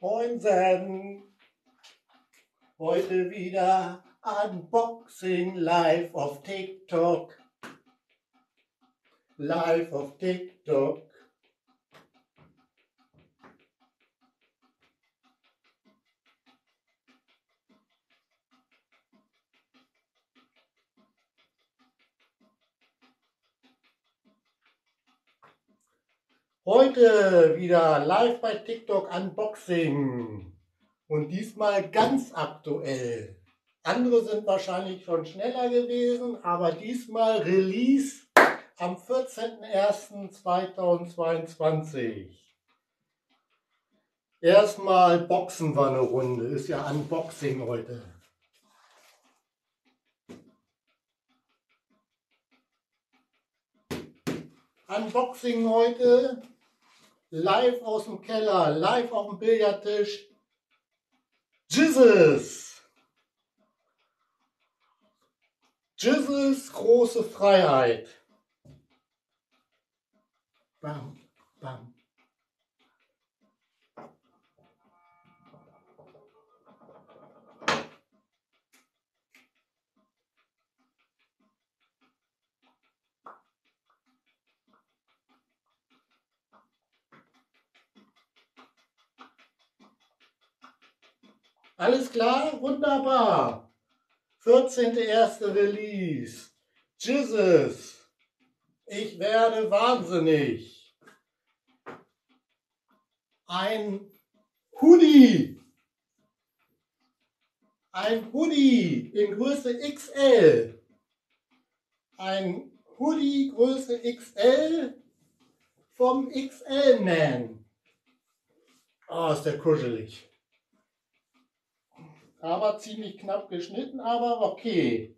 Moinsen. Heute wieder Unboxing live auf TikTok. Live auf TikTok. Heute wieder live bei TikTok Unboxing und diesmal ganz aktuell. Andere sind wahrscheinlich schon schneller gewesen, aber diesmal Release am 14.01.2022. Erstmal boxen wir eine Runde, ist ja Unboxing heute. Unboxing heute live aus dem Keller, live auf dem Billardtisch. Jesus! Jesus, große Freiheit. Bam, bam. Alles klar? Wunderbar. 14.1. Release. Jesus. Ich werde wahnsinnig. Ein Hoodie. Ein Hoodie in Größe XL. Ein Hoodie Größe XL vom XL-Man. Oh, ist der kuschelig aber ziemlich knapp geschnitten, aber okay.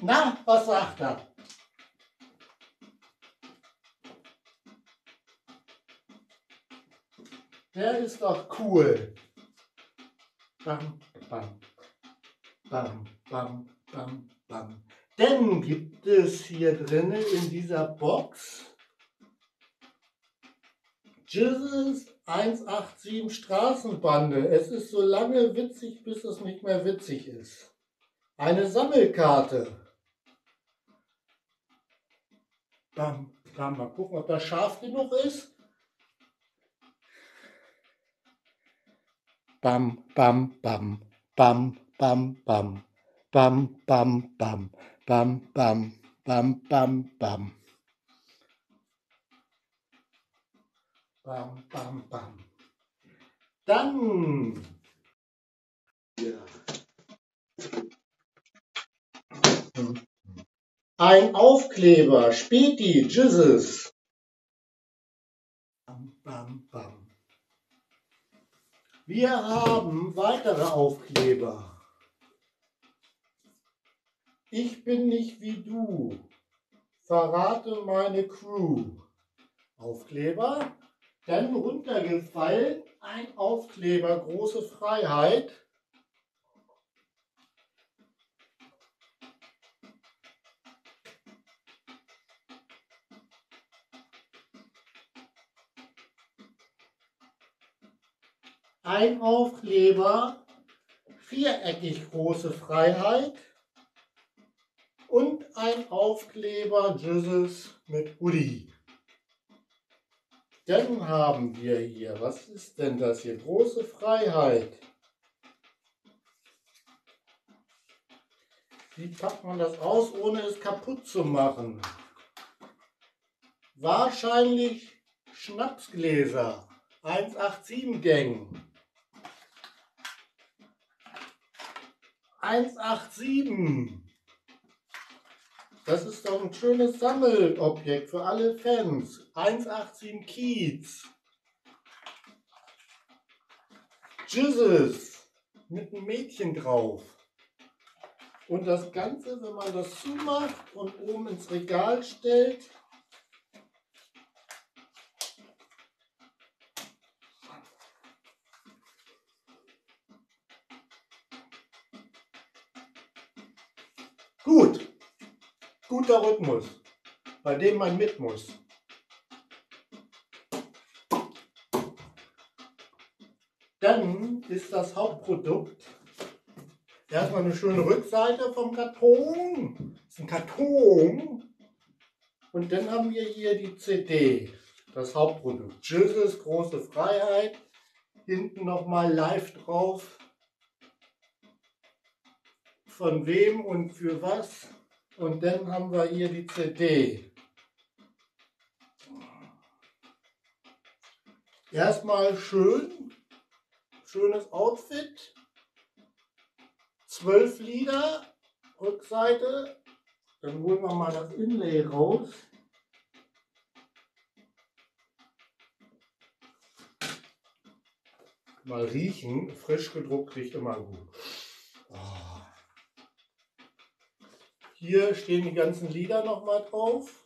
Na, was sagt er? Der ist doch cool. Bam, bam, bam, bam, bam, bam. Denn gibt es hier drinnen in dieser Box Jesus 187 Straßenbande. Es ist so lange witzig, bis es nicht mehr witzig ist. Eine Sammelkarte. Bam, bam, mal gucken, ob das scharf genug ist. Bam, bam, bam, bam, bam, bam, bam, bam, bam. Bam, bam, bam, bam, bam. Bam, bam, bam. Dann. Ja. Ein Aufkleber, Späti, Jesus. Bam, bam, bam. Wir haben weitere Aufkleber. Ich bin nicht wie du. Verrate meine Crew. Aufkleber. Dann runtergefallen ein Aufkleber, große Freiheit. Ein Aufkleber, viereckig große Freiheit ein Aufkleber Jesus mit Hoodie. Dann haben wir hier, was ist denn das hier? Große Freiheit. Wie packt man das aus, ohne es kaputt zu machen? Wahrscheinlich Schnapsgläser. 187 Gang. 187. Das ist doch ein schönes Sammelobjekt für alle Fans. 1,18 Kiez. Jesus mit einem Mädchen drauf. Und das Ganze, wenn man das zumacht und oben ins Regal stellt, Gut, Guter Rhythmus, bei dem man mit muss. Dann ist das Hauptprodukt erstmal eine schöne Rückseite vom Karton. Das ist ein Karton. Und dann haben wir hier die CD, das Hauptprodukt. Jesus, große Freiheit. Hinten nochmal live drauf. Von wem und für was. Und dann haben wir hier die CD. Erstmal schön, schönes Outfit. Zwölf Lieder, Rückseite. Dann holen wir mal das Inlay raus. Mal riechen, frisch gedruckt riecht immer gut. Oh. Hier stehen die ganzen Lieder nochmal drauf.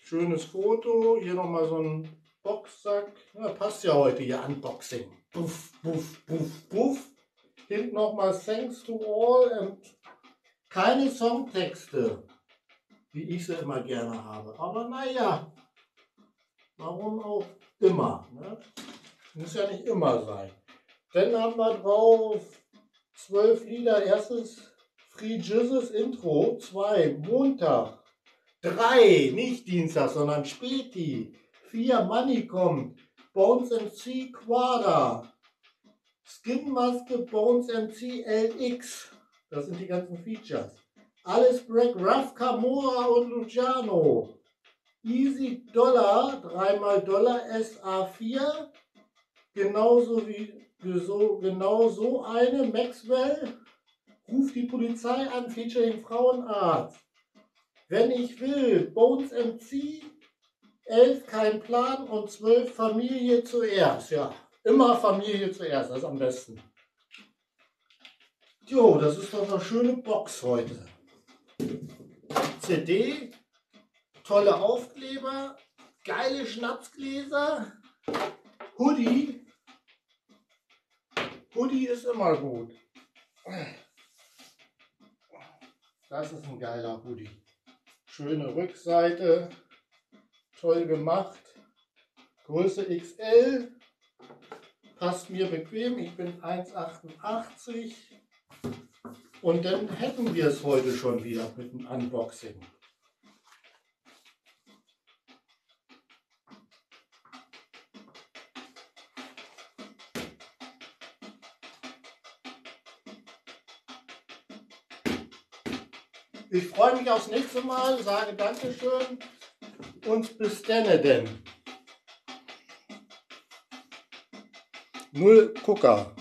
Schönes Foto, hier nochmal so ein Boxsack. Ja, passt ja heute hier Unboxing. Puff, puff, puff, puff. Hinten nochmal Thanks to all und keine Songtexte, wie ich sie immer gerne habe. Aber naja, warum auch immer. Ne? Muss ja nicht immer sein. Dann haben wir drauf zwölf Lieder. Erstes Free Jesus Intro. Zwei Montag. Drei, nicht Dienstag, sondern Späti. Vier Money kommt. Bones MC Quada. Skinmaske Bones MC LX. Das sind die ganzen Features. Alles Break, Ruff, Camora und Luciano. Easy Dollar, dreimal Dollar SA4. Genauso wie so, genau so eine. Maxwell ruft die Polizei an, featuring Frauenarzt. Wenn ich will, Bones MC, 11 kein Plan und 12 Familie zuerst. Ja, Immer Familie zuerst, das ist am besten. Jo, das ist doch eine schöne Box heute. CD, tolle Aufkleber, geile Schnapsgläser, Hoodie. Hoodie ist immer gut. Das ist ein geiler Hoodie. Schöne Rückseite, toll gemacht. Größe XL, passt mir bequem. Ich bin 1,88 und dann hätten wir es heute schon wieder mit dem Unboxing. Ich freue mich aufs nächste Mal, sage Dankeschön und bis denne denn. Null Gucker.